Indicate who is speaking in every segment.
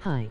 Speaker 1: Hi.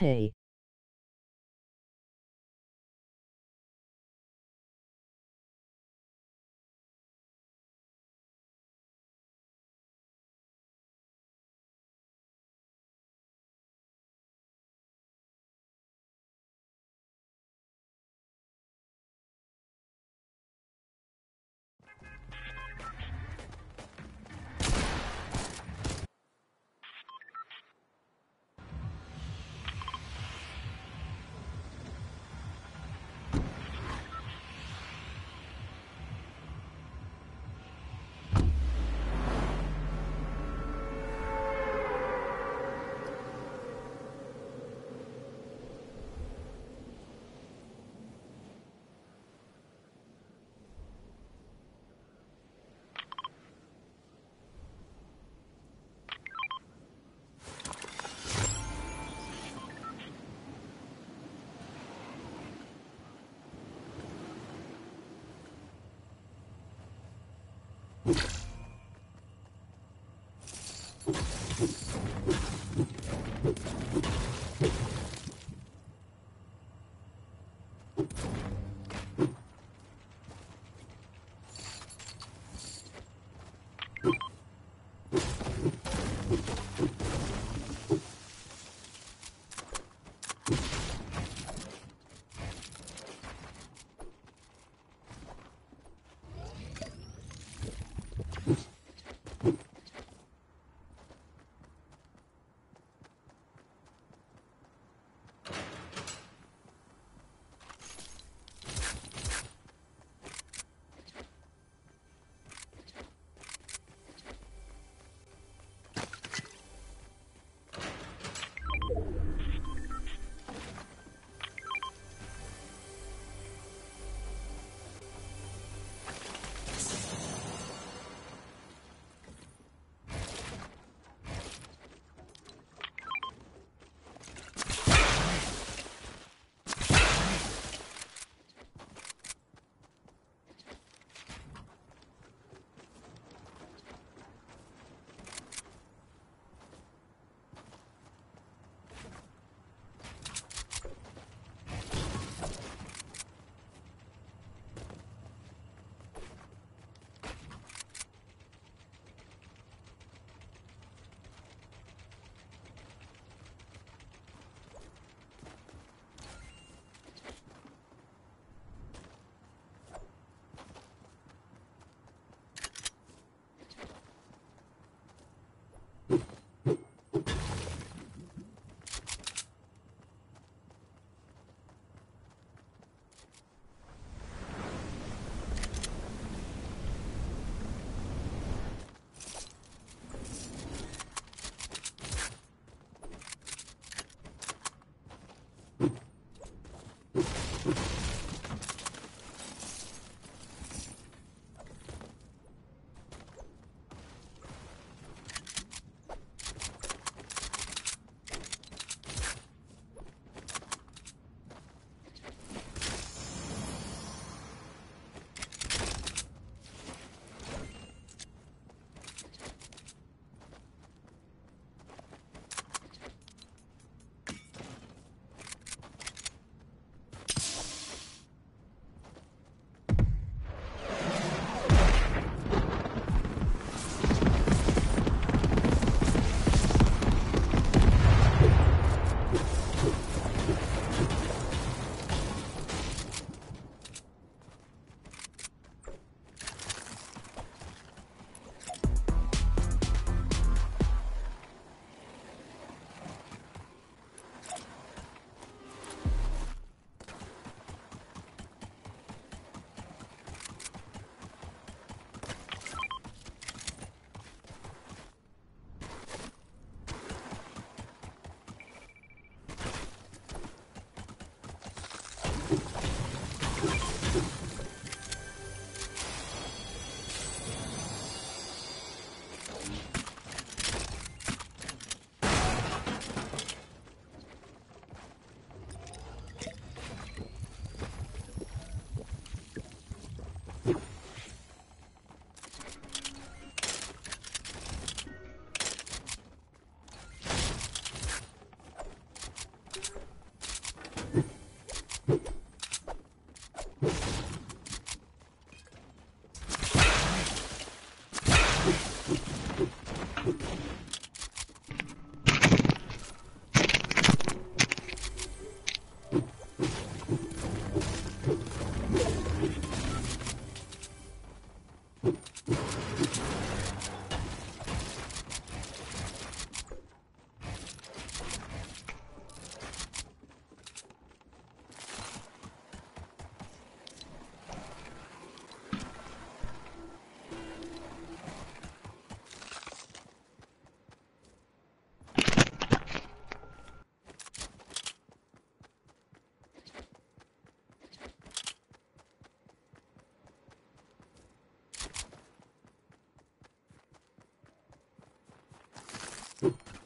Speaker 1: Hey. Okay.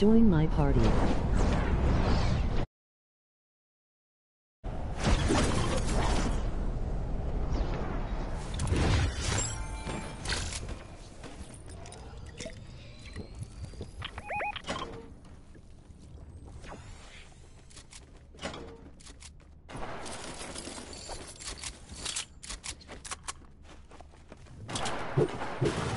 Speaker 1: Join my party.
Speaker 2: Thank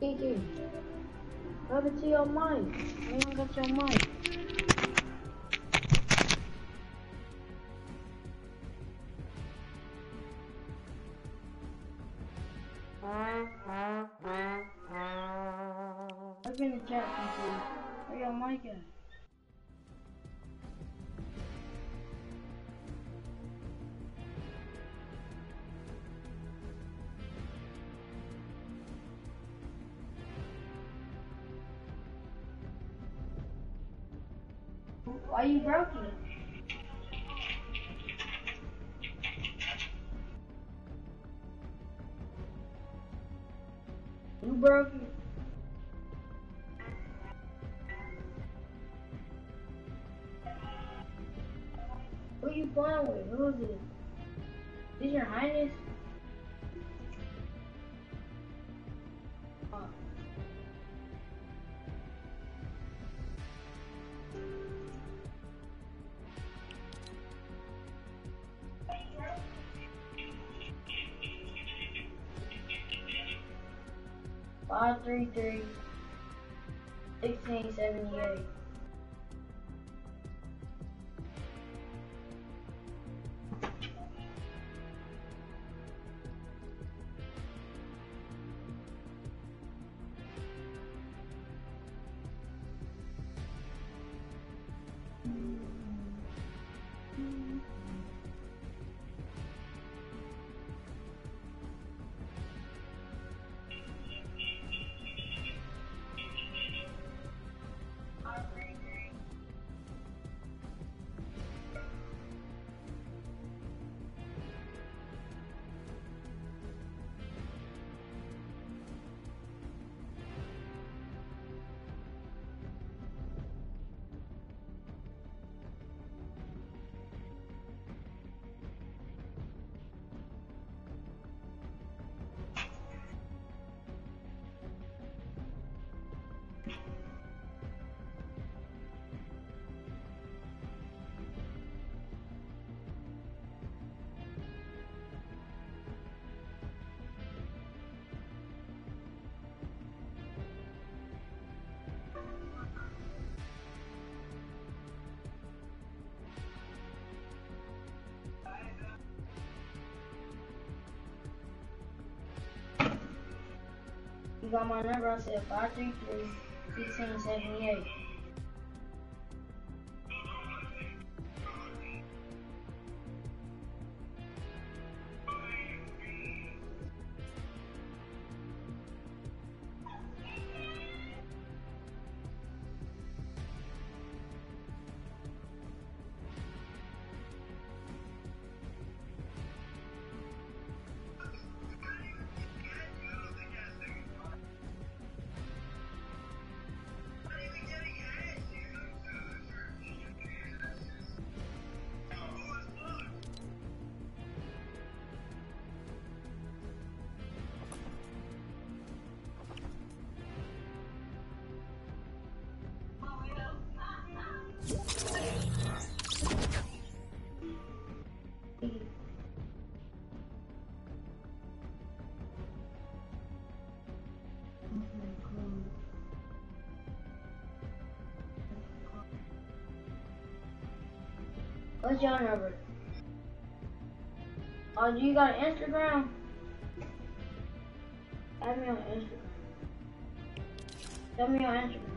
Speaker 2: Kiki, rub it to your mind? Don't got your mic. Why you broke it? You broke it. Who you playing with? Three three got my number, I said 533 1678. What's your number? Oh, do you got an Instagram? Add me on Instagram. Tell me on Instagram.